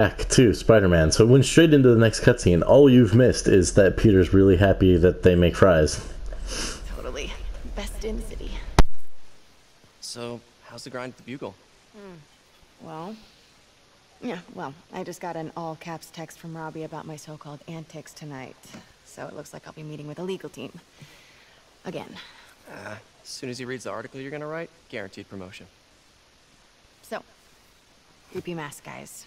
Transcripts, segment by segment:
back to Spider-Man. So it went straight into the next cutscene. All you've missed is that Peter's really happy that they make fries. Totally. Best in the city. So, how's the grind at the Bugle? Well, yeah, well, I just got an all caps text from Robbie about my so called antics tonight. So it looks like I'll be meeting with a legal team. Again. Uh, as soon as he reads the article you're gonna write, guaranteed promotion. So, creepy mask guys.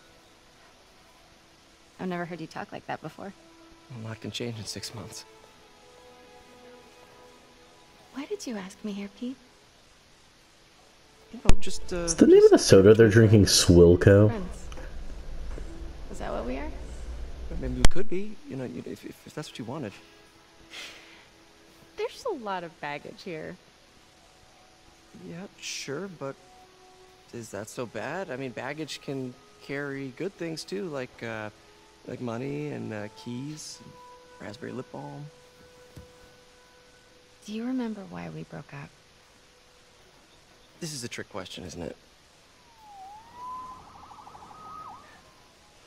I've never heard you talk like that before. A lot can change in six months. Why did you ask me here, Pete? You know, just, uh... Is the name of the soda they're drinking Swilco? Friends. Is that what we are? Maybe we could be, you know, if, if, if that's what you wanted. There's a lot of baggage here. Yeah, sure, but is that so bad? I mean, baggage can carry good things too, like uh, like money and uh, keys, and raspberry lip balm. Do you remember why we broke up? This is a trick question, isn't it?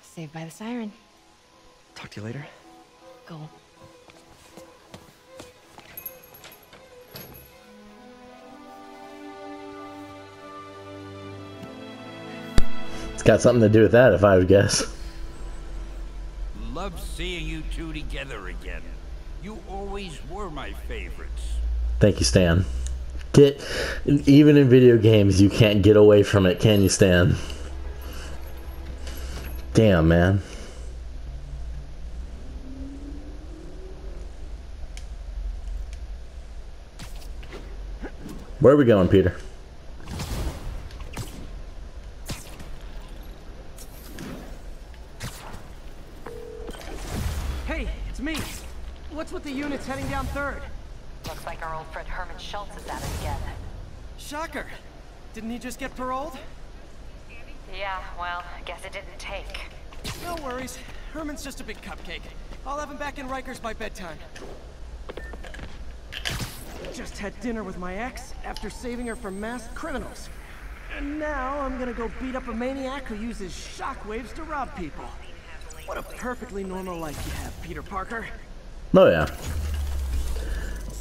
Saved by the siren. Talk to you later. Go. It's got something to do with that, if I would guess. Love seeing you two together again. You always were my favorites. Thank you, Stan. Get even in video games, you can't get away from it, can you, Stan? Damn, man. Where are we going, Peter? Just get paroled? Yeah, well, guess it didn't take. No worries. Herman's just a big cupcake. I'll have him back in Rikers by bedtime. Just had dinner with my ex after saving her from masked criminals. And now I'm gonna go beat up a maniac who uses shockwaves to rob people. What a perfectly normal life you have, Peter Parker. Oh yeah.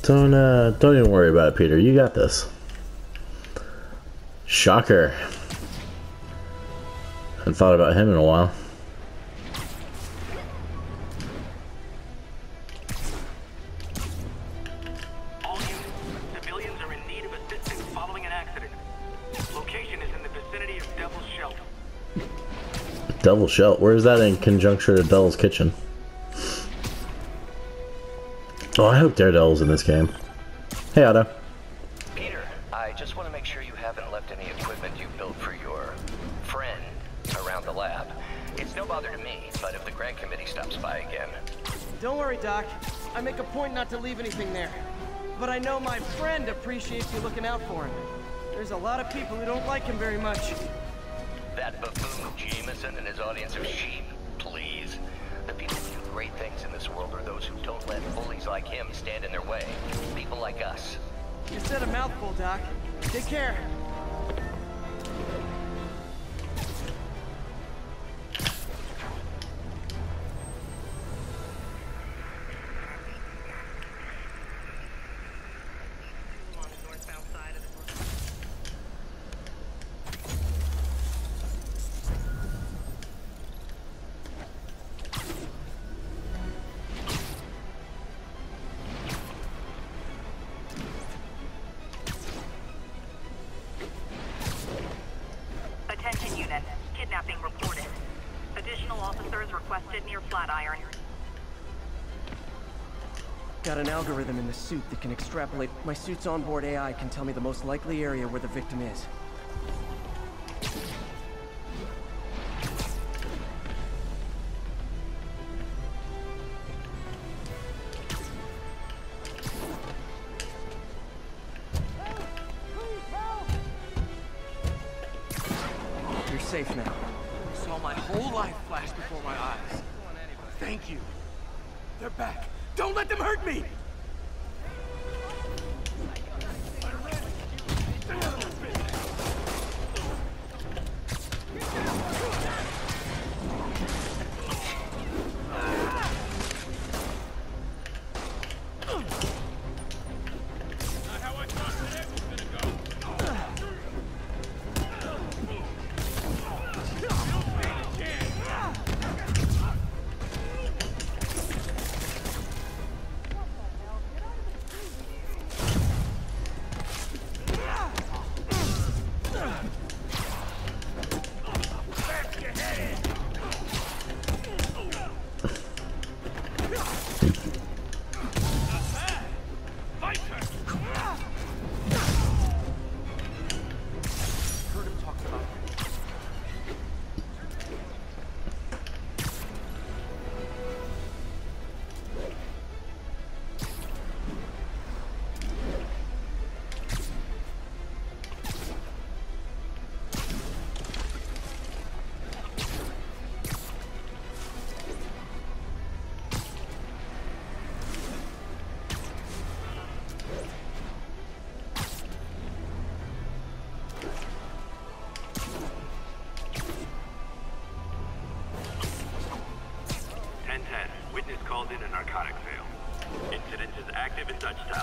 Don't uh don't even worry about it, Peter. You got this. Shocker. Hadn't thought about him in a while. All units, civilians are in need of assistance following an accident. Location is in the vicinity of Devil's Shelter. Devil Shell. Where's that in conjunction to Devil's Kitchen? Oh, I hope Daredevil's in this game. Hey, Otto. Peter, I just want to make sure stops by again, Don't worry, Doc. I make a point not to leave anything there. But I know my friend appreciates you looking out for him. There's a lot of people who don't like him very much. that buffoon Jameson and his audience of sheep, please. The people who do great things in this world are those who don't let bullies like him stand in their way. People like us. You said a mouthful, Doc. Take care. Attention unit. Kidnapping reported. Additional officers requested near Flatiron. Got an algorithm in the suit that can extrapolate. My suit's onboard AI can tell me the most likely area where the victim is. Is active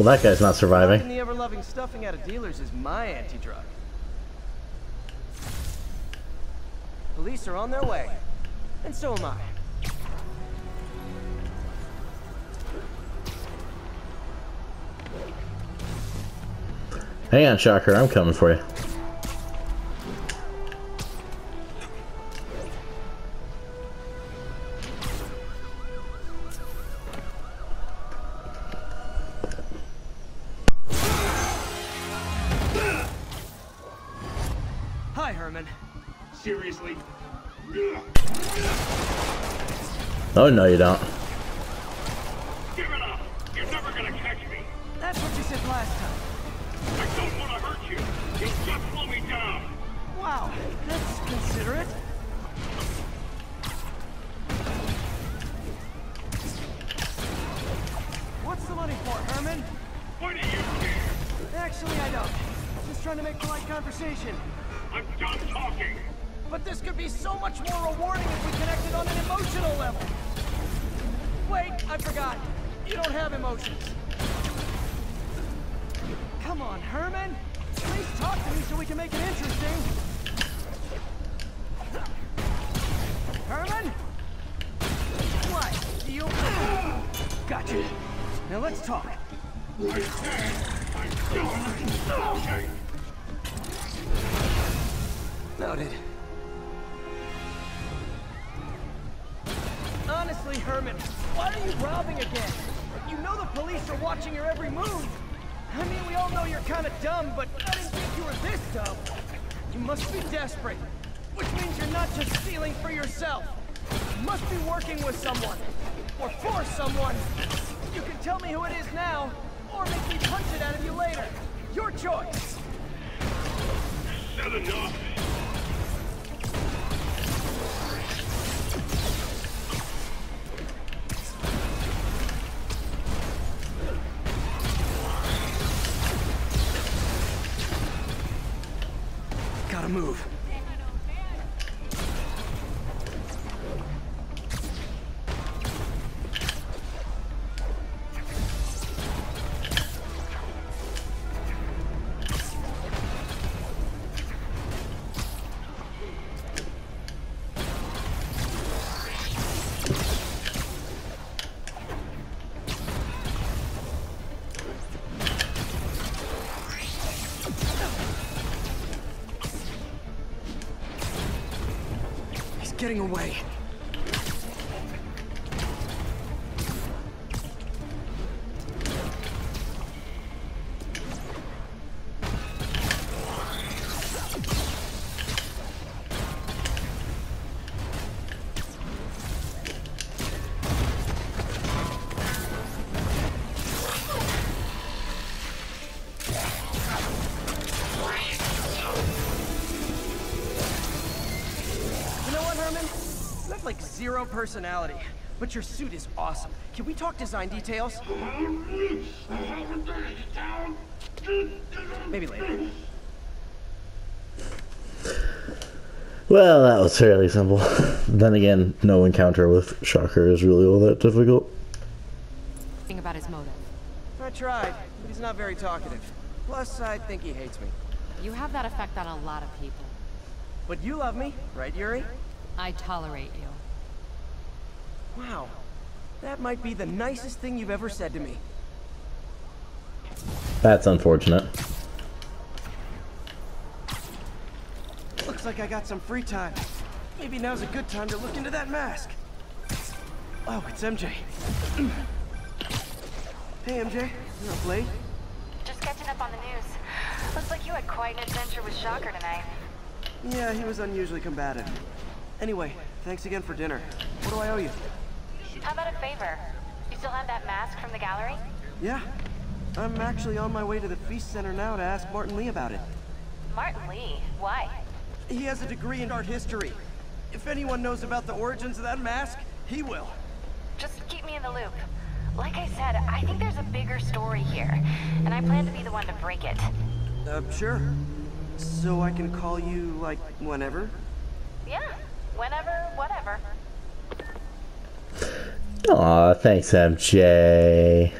Well, that guy's not surviving. The ever-loving stuffing out of dealers is my anti-drug. Police are on their way. And so am I. Hang on, Shocker. I'm coming for you. Hi, Herman. Seriously? Oh, no, you don't. Give it up! You're never gonna catch me! That's what you said last time. I don't want to hurt you! You just slow me down! Wow, that's considerate. What's the money for, Herman? Why do you care? Actually, I don't. Just trying to make polite conversation. Be so much more rewarding if we connected on an emotional level. Wait, I forgot. You don't have emotions. Come on, Herman. Please talk to me so we can make it interesting. You can tell me who it is now, or make me punch it out of you later. Your choice. Said enough! Gotta move. Getting away. Personality, but your suit is awesome. Can we talk design details? Maybe later. Well, that was fairly simple. then again, no encounter with Shocker is really all that difficult. Think about his motive. I tried, but he's not very talkative. Plus, I think he hates me. You have that effect on a lot of people. But you love me, right, Yuri? I tolerate you. Wow. That might be the nicest thing you've ever said to me. That's unfortunate. Looks like I got some free time. Maybe now's a good time to look into that mask. Oh, it's MJ. hey, MJ. You're up late? Just catching up on the news. Looks like you had quite an adventure with Shocker tonight. Yeah, he was unusually combative. Anyway, thanks again for dinner. What do I owe you? How about a favor? You still have that mask from the gallery? Yeah. I'm actually on my way to the Feast Center now to ask Martin Lee about it. Martin Lee. Why? He has a degree in art history. If anyone knows about the origins of that mask, he will. Just keep me in the loop. Like I said, I think there's a bigger story here, and I plan to be the one to break it. Uh, sure. So I can call you, like, whenever? Yeah, whenever, whatever. Aw, thanks, MJ.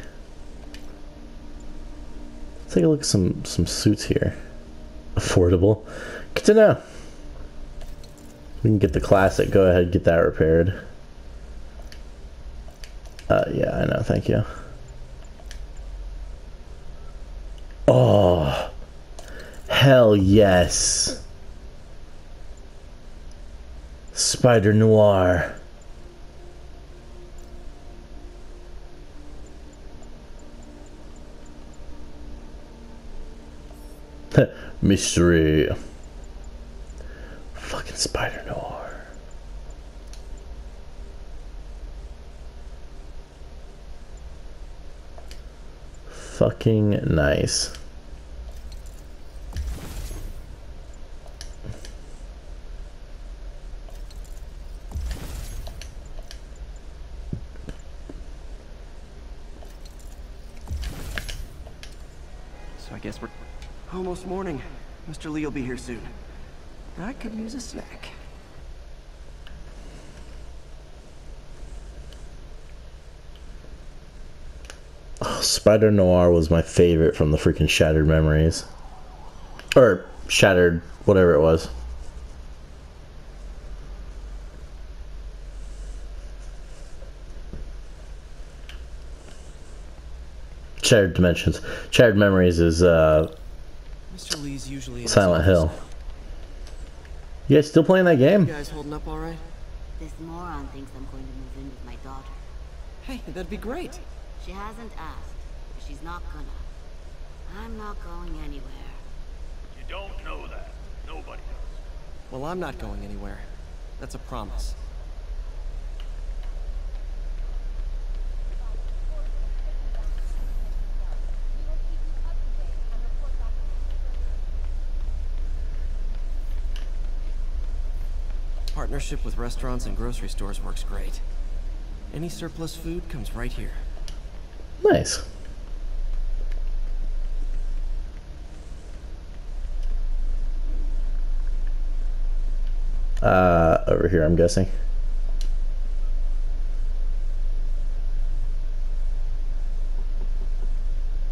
Let's take a look at some some suits here. Affordable. Good to know. We can get the classic. Go ahead, get that repaired. Uh, yeah, I know. Thank you. Oh, hell yes. Spider Noir. Mystery. Fucking Spider Noir. Fucking nice. So I guess we're almost morning. Mr. Lee will be here soon. I could use a snack. Spider Noir was my favorite from the freaking Shattered Memories. Or Shattered, whatever it was. Shattered Dimensions. Shattered Memories is uh, Mr. Lee's usually in Silent Hill. now. You guys still playing that game? You guys holding up all right? This moron thinks I'm going to move in with my daughter. Hey, that'd be great. She hasn't asked, but she's not gonna. I'm not going anywhere. You don't know that. Nobody does. Well, I'm not going anywhere. That's a promise. Partnership with restaurants and grocery stores works great. Any surplus food comes right here. Nice. Uh, over here, I'm guessing.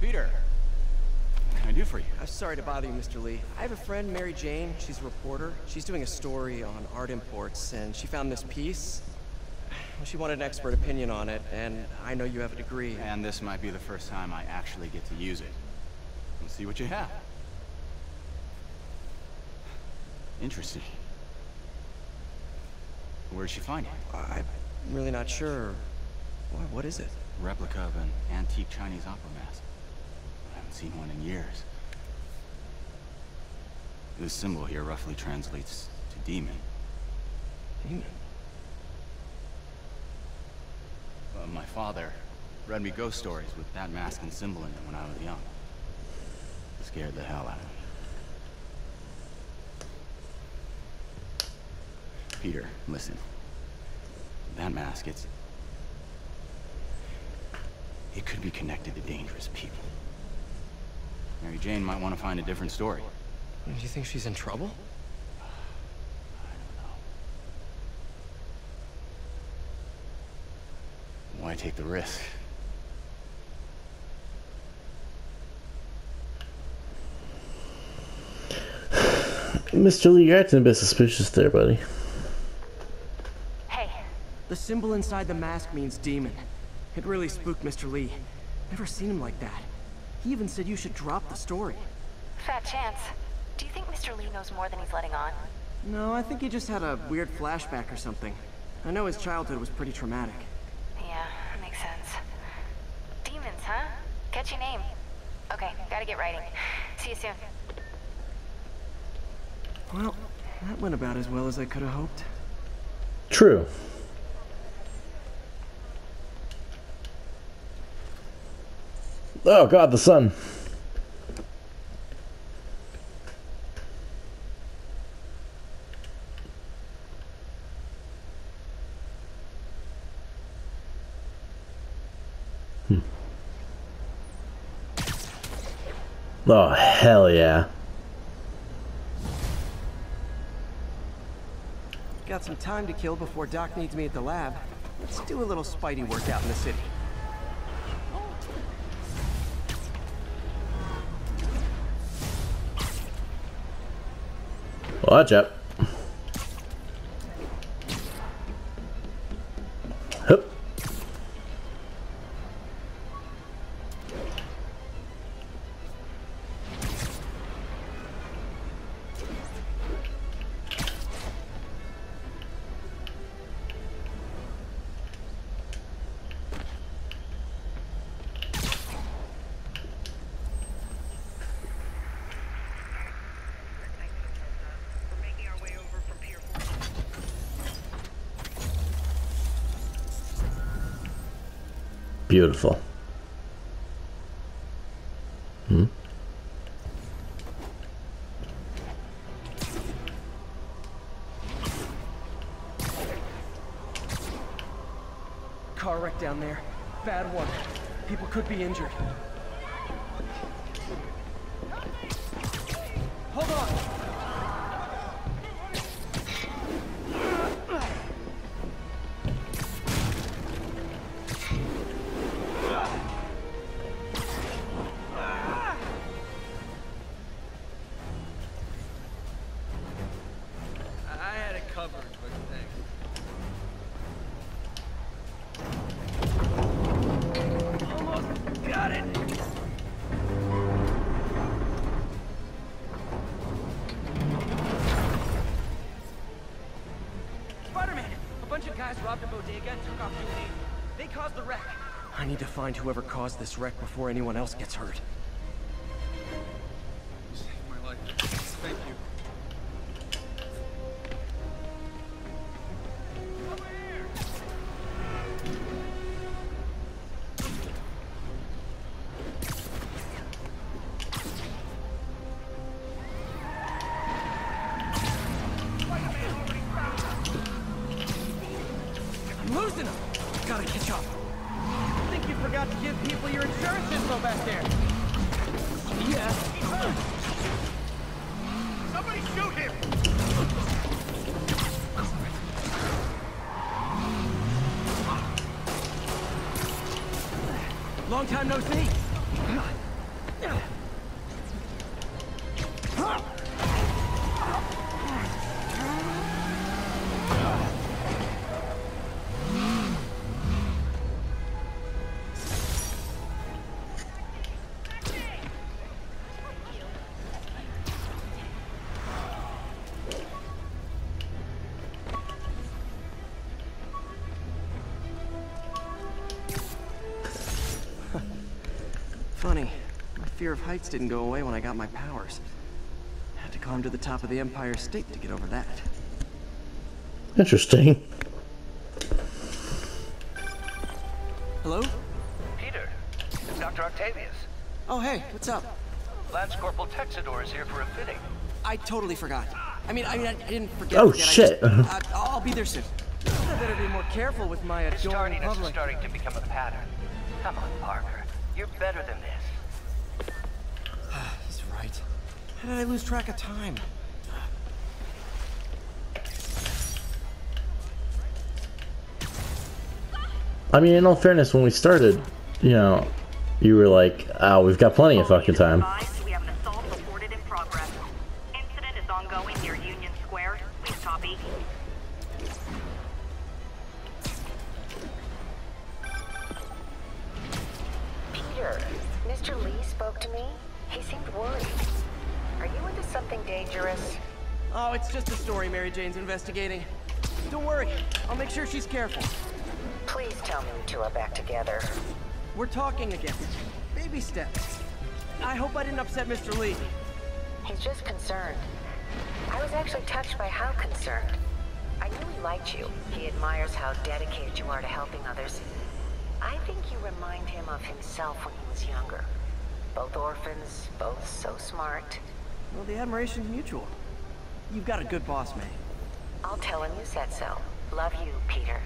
Peter, what can I do for you? I'm sorry to bother you, Mr. Lee. I have a friend, Mary Jane. She's a reporter. She's doing a story on art imports, and she found this piece. She wanted an expert opinion on it, and I know you have a degree. And this might be the first time I actually get to use it. Let's see what you have. Interesting. Where did she find it? Uh, I'm really not sure. What is it? Replica of an antique Chinese opera mask. I haven't seen one in years. This symbol here roughly translates to demon. Demon? Uh, my father read me ghost stories with that mask and symbol in it when I was young. It scared the hell out of me. Peter, listen. That mask, it's... It could be connected to dangerous people. Mary Jane might want to find a different story. Do you think she's in trouble? Uh I don't know. Why take the risk? Mr. Lee, you're acting a bit suspicious there, buddy. Hey. The symbol inside the mask means demon. It really spooked Mr. Lee. Never seen him like that. He even said you should drop the story. Fat chance. Do you think Mr. Lee knows more than he's letting on? No, I think he just had a weird flashback or something. I know his childhood was pretty traumatic. Yeah, makes sense. Demons, huh? Catchy name. Okay, gotta get writing. See you soon. Well, that went about as well as I could have hoped. True. Oh god, the sun. Oh, hell yeah. Got some time to kill before Doc needs me at the lab. Let's do a little Spidey workout in the city. Watch out. Beautiful. Hmm? Car wreck down there. Bad one. People could be injured. Guys robbed a bodega and took off duty. They caused the wreck. I need to find whoever caused this wreck before anyone else gets hurt. Heights didn't go away when I got my powers. Had to climb to the top of the Empire State to get over that. Interesting. Hello? Peter, it's Dr. Octavius. Oh, hey, what's up? Lance Corporal Texador is here for a fitting. I totally forgot. I mean, I mean, I didn't forget. Oh, forget. shit. I just, uh, I'll be there soon. I better be more careful with my This adoring is public. starting to become a pattern. Come on, Parker. You're better than this. How did I lose track of time? I mean, in all fairness, when we started, you know, you were like, "Oh, we've got plenty of fucking time." Investigating. Don't worry, I'll make sure she's careful. Please tell me you two are back together. We're talking again. Baby steps. I hope I didn't upset Mr. Lee. He's just concerned. I was actually touched by how concerned. I knew he liked you. He admires how dedicated you are to helping others. I think you remind him of himself when he was younger. Both orphans, both so smart. Well, the admiration's mutual. You've got a good boss, May. I'll tell him you said so. Love you, Peter.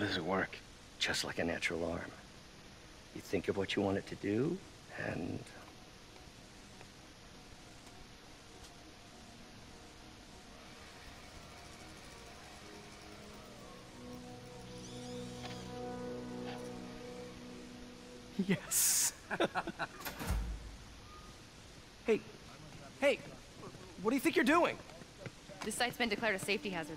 Does it work? Just like a natural arm. You think of what you want it to do, and Yes. hey, hey, what do you think you're doing? This site's been declared a safety hazard.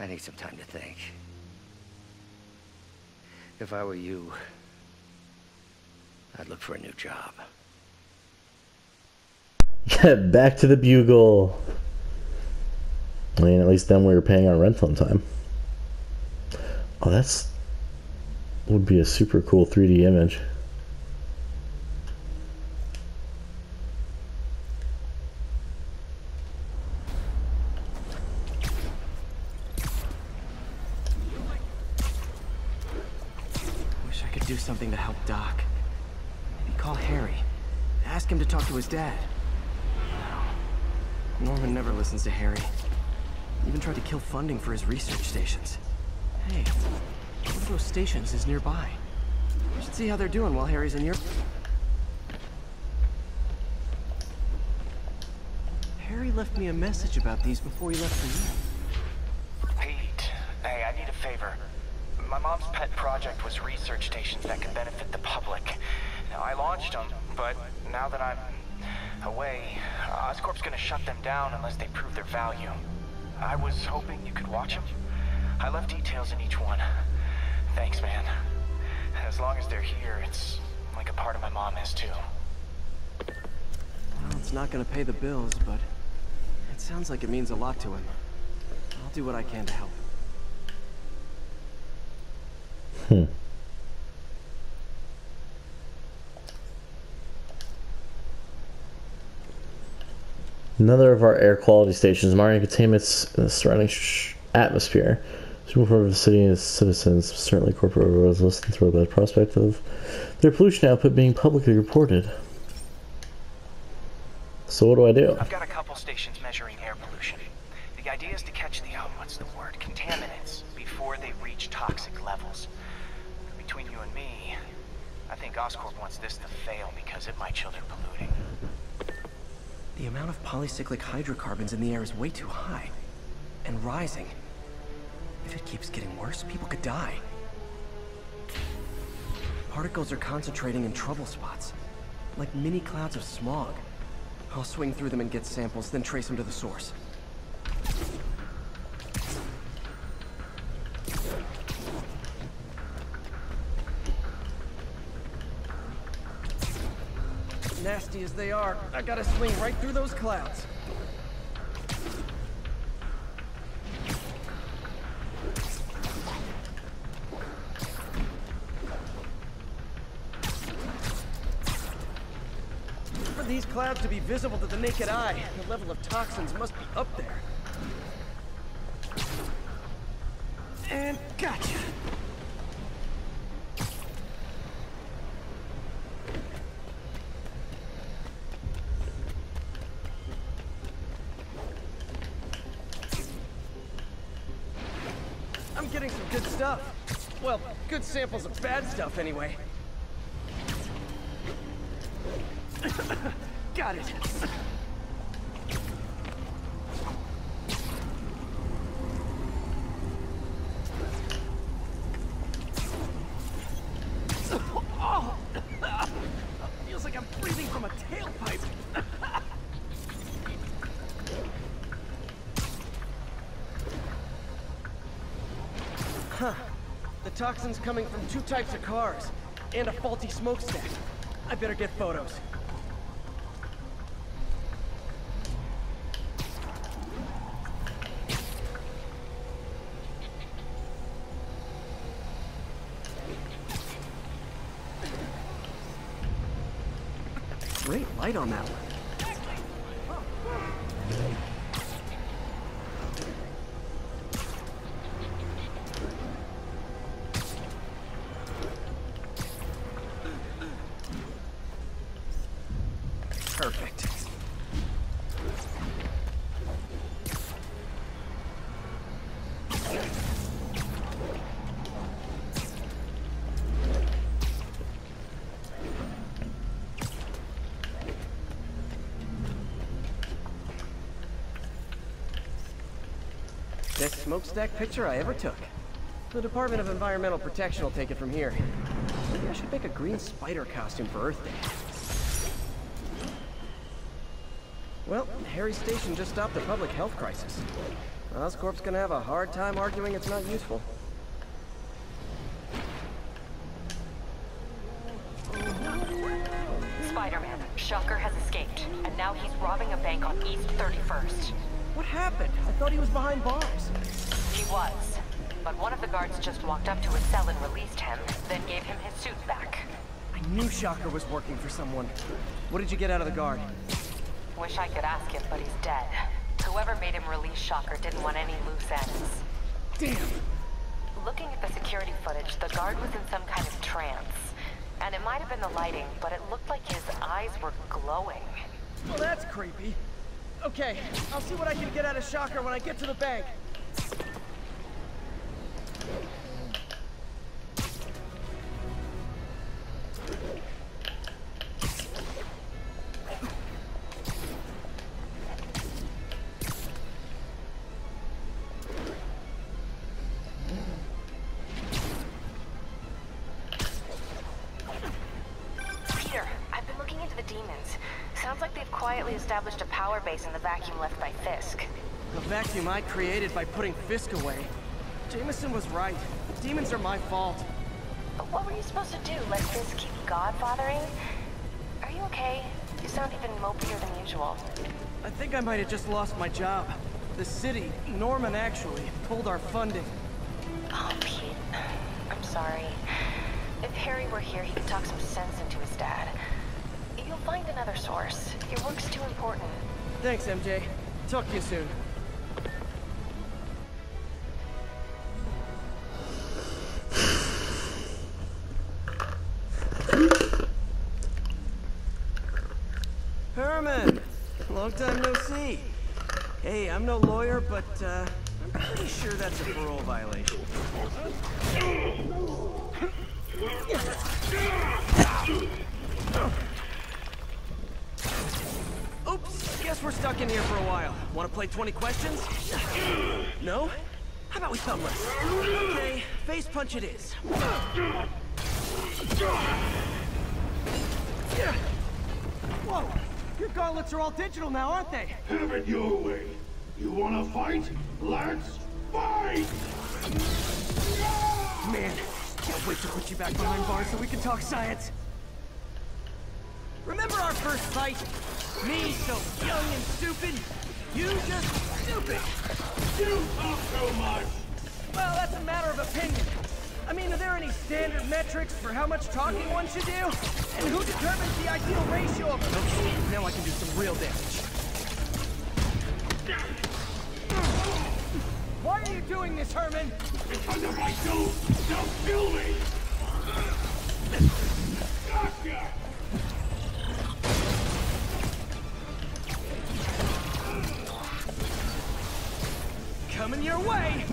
I need some time to think. If I were you, I'd look for a new job. Back to the bugle. I mean, at least then we were paying our rent on time. Oh, that's would be a super cool 3D image. Wish I could do something to help Doc. Maybe call Harry. Ask dad. Norman never listens to Harry. Even tried to kill funding for his research stations. Hey, one of those stations is nearby. We should see how they're doing while Harry's in Europe. Harry left me a message about these before he left for you. Pete, hey, I need a favor. My mom's pet project was research stations that could benefit the public. Now, I launched them, but now that I'm away, Oscorp's gonna shut them down unless they prove their value. I was hoping you could watch them. I left details in each one. Thanks, man. As long as they're here, it's like a part of my mom is too. Well, it's not gonna pay the bills, but it sounds like it means a lot to him. I'll do what I can to help. Hmm. Another of our air quality stations, monitoring contaminants in the surrounding atmosphere. Suitable for the city and its citizens, certainly corporate roads less than thrilled by the prospect of their pollution output being publicly reported. So what do I do? I've got a couple stations measuring air pollution. The idea is to catch the, oh, what's the word, contaminants before they reach toxic levels. Between you and me, I think Oscorp wants this to fail because it might show they're polluting. The amount of polycyclic hydrocarbons in the air is way too high. And rising. If it keeps getting worse, people could die. Particles are concentrating in trouble spots. Like mini clouds of smog. I'll swing through them and get samples, then trace them to the source. Nasty as they are, I gotta swing right through those clouds. For these clouds to be visible to the naked eye, the level of toxins must be up there. And gotcha! I'm getting some good stuff. Well, good samples of bad stuff anyway. Got it. Oh! Feels like I'm breathing from a tailpipe. Huh. The toxin's coming from two types of cars, and a faulty smokestack. I better get photos. Great light on that smokestack picture I ever took. The Department of Environmental Protection will take it from here. Maybe I should make a green spider costume for Earth Day. Well, Harry's station just stopped a public health crisis. Oscorp's gonna have a hard time arguing it's not useful. Spider-Man, Shocker has escaped, and now he's robbing a bank on East 31st. What happened? I thought he was behind bars. Was. but one of the guards just walked up to his cell and released him, then gave him his suit back. I knew Shocker was working for someone. What did you get out of the guard? Wish I could ask him, but he's dead. Whoever made him release Shocker didn't want any loose ends. Damn! Looking at the security footage, the guard was in some kind of trance. And it might have been the lighting, but it looked like his eyes were glowing. Well, that's creepy. Okay, I'll see what I can get out of Shocker when I get to the bank. Quietly established a power base in the vacuum left by Fisk. The vacuum I created by putting Fisk away. Jameson was right. Demons are my fault. But what were you supposed to do? Let this keep godfathering? Are you okay? You sound even mopier than usual. I think I might have just lost my job. The city, Norman actually, pulled our funding. Oh, Pete. I'm sorry. If Harry were here, he could talk some sense into his dad. You'll find another source. Your work's too important. Thanks, MJ. Talk to you soon. Long time no see. Hey, I'm no lawyer, but uh, I'm pretty sure that's a parole violation. Oops, guess we're stuck in here for a while. Want to play 20 questions? No? How about we thumbless? Okay, face punch it is. Whoa! Gauntlets are all digital now, aren't they? Have it your way. You wanna fight? Let's fight! Man, can't wait to put you back behind bars so we can talk science. Remember our first fight? Me so young and stupid, you just stupid. You talk so much! Well, that's a matter of opinion. I mean, are there any standard metrics for how much talking one should do? And who determines the ideal ratio of... Okay, now I can do some real damage. Why are you doing this, Herman? Because if I don't, they'll kill me! Gotcha! Coming your way!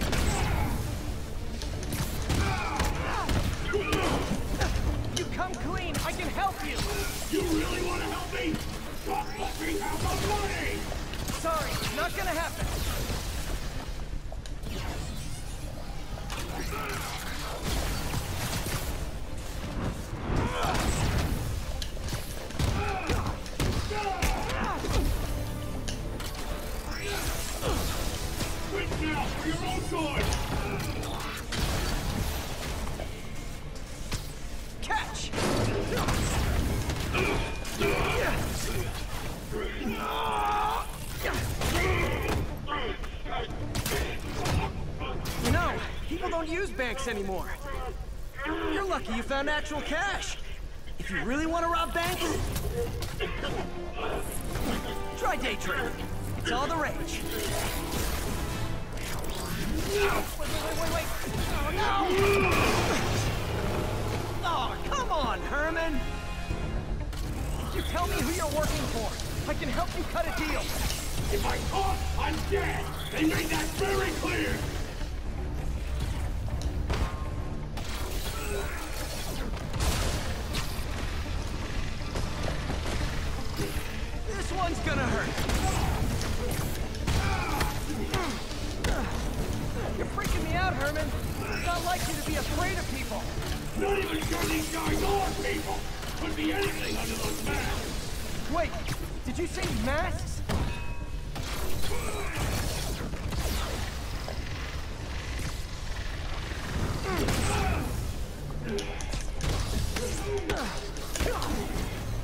Banks anymore. You're lucky you found actual cash. If you really want to rob banks, try day trading. It's all the rage. Wait, wait, wait, wait. Oh, no! Oh, come on, Herman! You tell me who you're working for. I can help you cut a deal. If I talk, I'm dead! They made that very clear! Herman. It's not like you to be afraid of people. Not even sure these guys are people! Could be anything under those masks! Wait, did you say masks?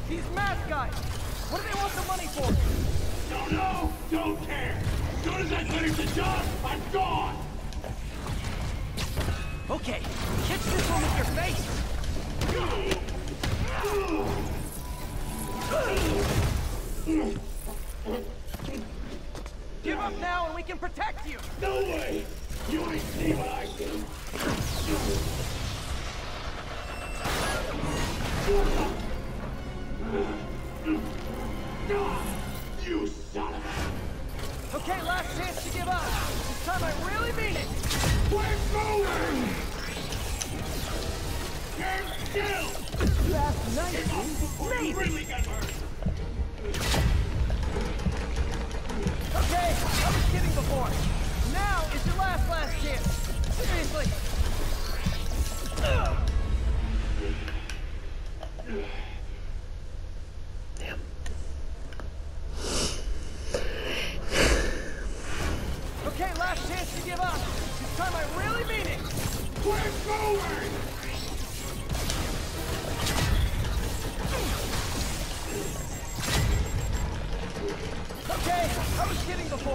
These mask guys! What do they want the money for? Don't know! Don't care! As soon as I finish the job, I'm gone! Okay, catch this one with your face! Give up now and we can protect you! No way! You ain't see what I see!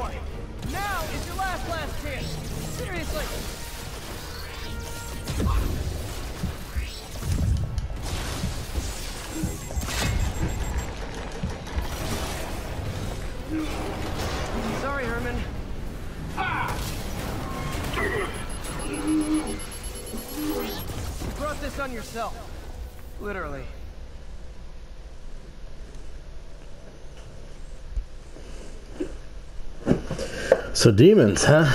Kidding. Now is your last, last chance. Seriously. So demons, huh?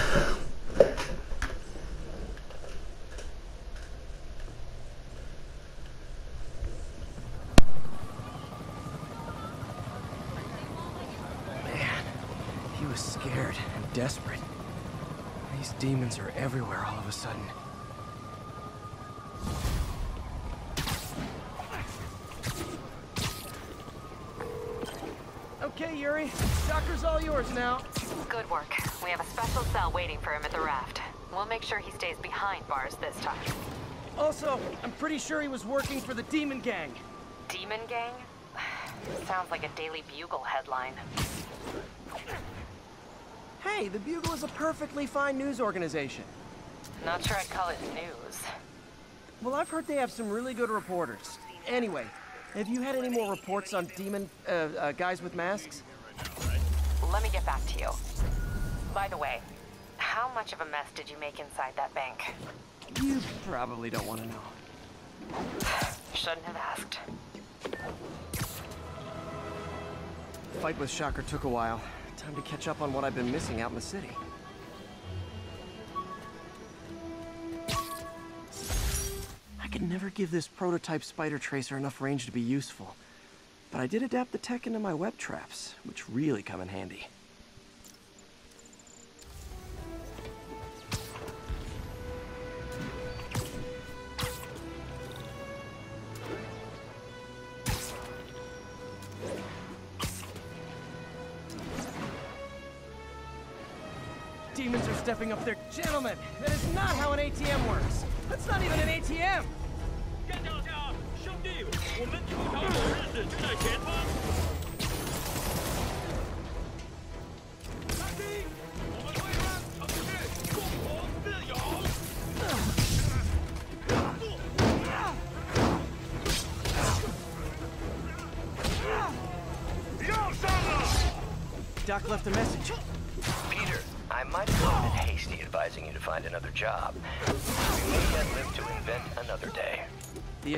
Pretty sure he was working for the Demon Gang. Demon Gang? Sounds like a Daily Bugle headline. Hey, the Bugle is a perfectly fine news organization. Not sure I'd call it news. Well, I've heard they have some really good reporters. Anyway, have you had any more reports on demon uh, uh, guys with masks? Let me get back to you. By the way, how much of a mess did you make inside that bank? You probably don't want to know. Shouldn't have asked. Fight with Shocker took a while. Time to catch up on what I've been missing out in the city. I could never give this prototype spider tracer enough range to be useful. But I did adapt the tech into my web traps, which really come in handy. Stepping up their... Gentlemen,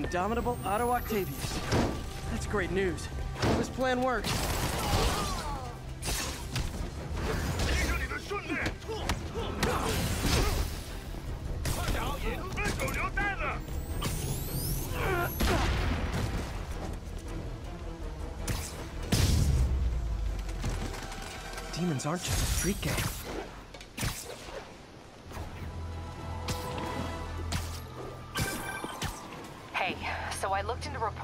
Indomitable Otto Octavius. That's great news. This plan works. Demons aren't just a street gang.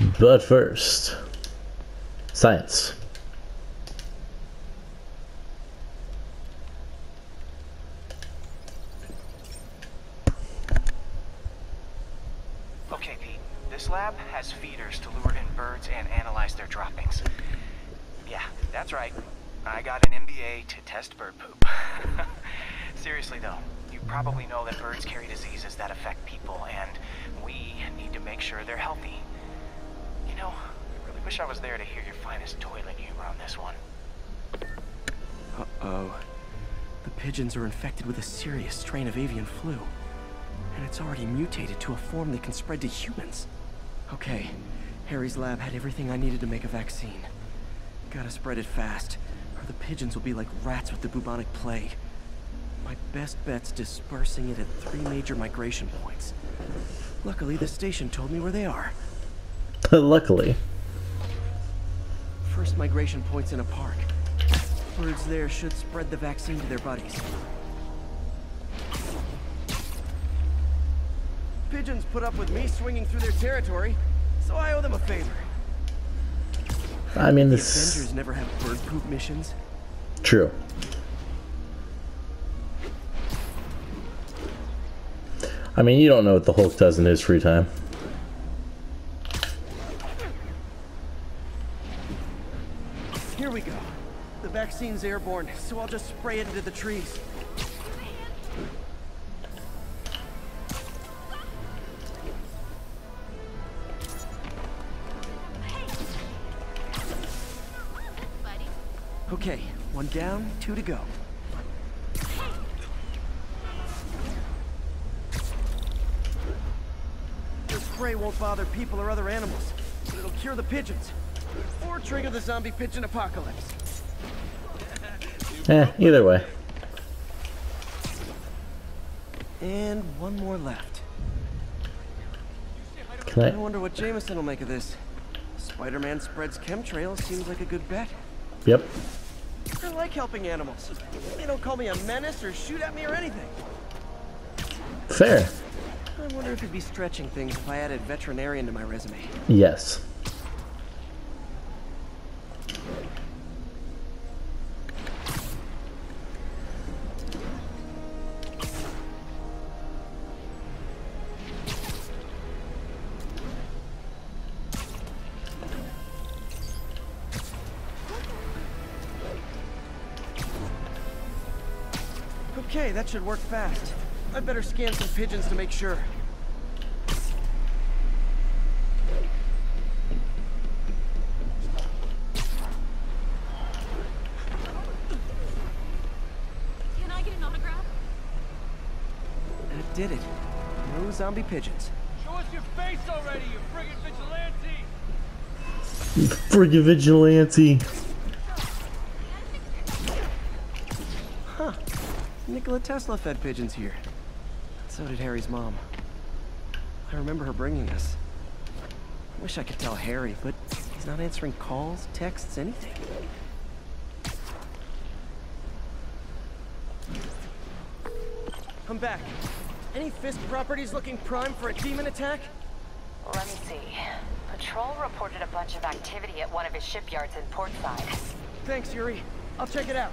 But first, science. Okay, Pete. This lab has feeders to lure in birds and analyze their droppings. Yeah, that's right. I got an MBA to test bird poop. Seriously though, you probably know that birds carry diseases that affect people, and we need to make sure they're healthy. Know, I really wish I was there to hear your finest toilet humor on this one. Uh-oh. The pigeons are infected with a serious strain of avian flu. And it's already mutated to a form that can spread to humans. Okay, Harry's lab had everything I needed to make a vaccine. Gotta spread it fast, or the pigeons will be like rats with the bubonic plague. My best bet's dispersing it at three major migration points. Luckily, the station told me where they are. Luckily. First migration point's in a park. Birds there should spread the vaccine to their buddies. Pigeons put up with me swinging through their territory, so I owe them a favor. I mean, The this Avengers never have bird poop missions. true. I mean, you don't know what the Hulk does in his free time. Airborne, so I'll just spray it into the trees. Okay, one down, two to go. The spray won't bother people or other animals, but it'll cure the pigeons. Or trigger the zombie pigeon apocalypse. Eh, either way. And one more left. Can I I? wonder what Jameson will make of this. Spider-Man spreads chemtrails seems like a good bet. Yep. I like helping animals. They don't call me a menace or shoot at me or anything. Fair. I wonder if it'd be stretching things if I added veterinarian to my resume. Yes. That should work fast. I'd better scan some pigeons to make sure. Can I get an autograph? That did it. No zombie pigeons. Show us your face already, you friggin' vigilante! Friggin' vigilante. Huh. Nikola Tesla fed pigeons here. So did Harry's mom. I remember her bringing us. I wish I could tell Harry, but he's not answering calls, texts, anything. I'm back. Any Fisk properties looking prime for a demon attack? Let me see. Patrol reported a bunch of activity at one of his shipyards in Portside. Thanks, Yuri. I'll check it out.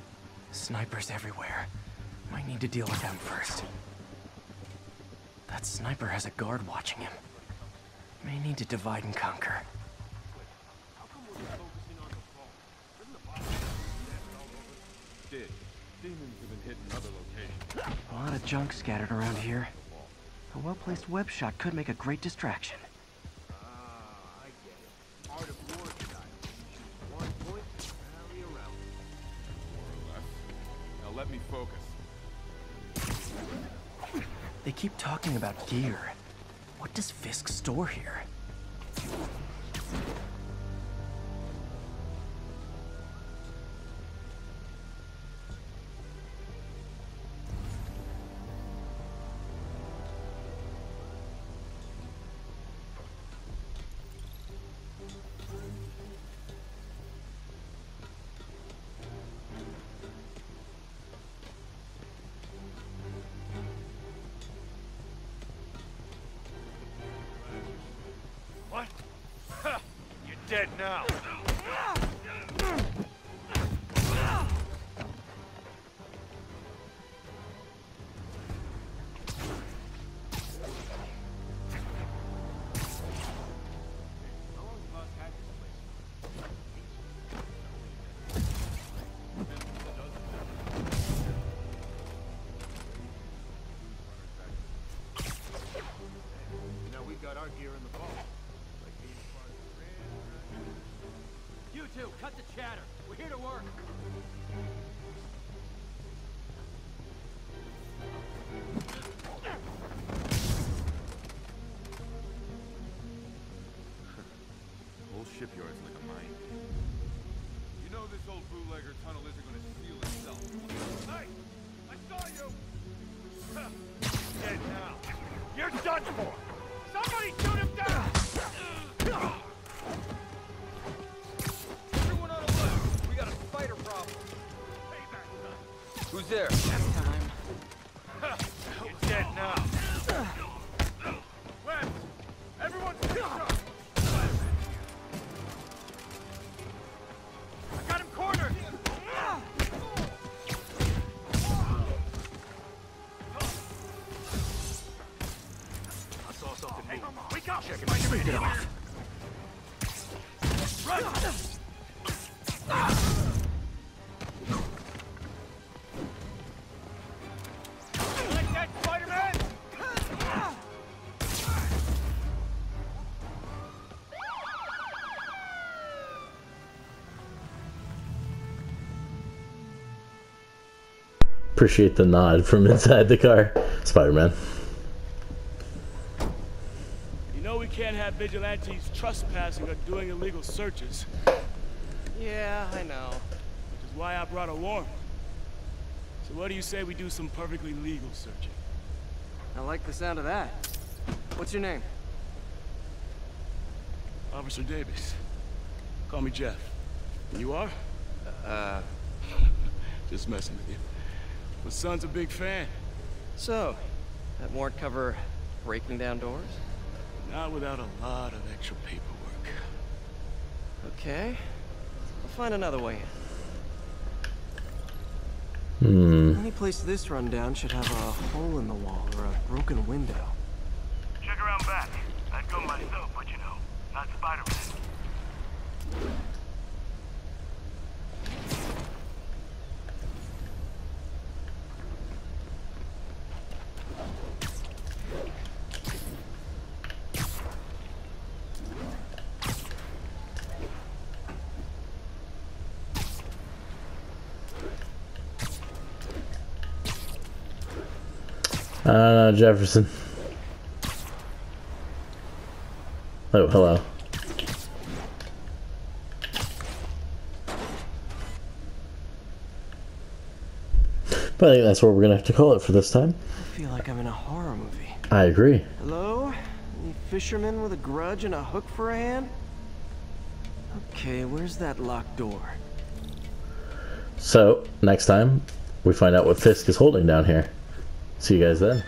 Snipers everywhere. Might need to deal with them first. That sniper has a guard watching him. May need to divide and conquer. A lot of junk scattered around here. A well-placed web shot could make a great distraction. Keep talking about gear. What does Fisk store here? Appreciate the nod from inside the car. Spider Man. You know we can't have vigilantes trespassing or doing illegal searches. Yeah, I know. Which is why I brought a warrant. So what do you say we do some perfectly legal searching? I like the sound of that. What's your name? Officer Davis. Call me Jeff. And you are? Uh, Just messing with you. My son's a big fan. so, that warrant cover breaking down doors? Not without a lot of extra paperwork. Okay. I'll find another way in. Hmm. Any place this rundown should have a hole in the wall or a broken window. Check around back. I'd go myself, but you know, not Spider-Man. Jefferson. Oh, hello. But I think that's what we're gonna have to call it for this time. I feel like I'm in a horror movie. I agree. Hello? Any fisherman with a grudge and a hook for a hand? Okay, where's that locked door? So, next time, we find out what Fisk is holding down here. See you guys then.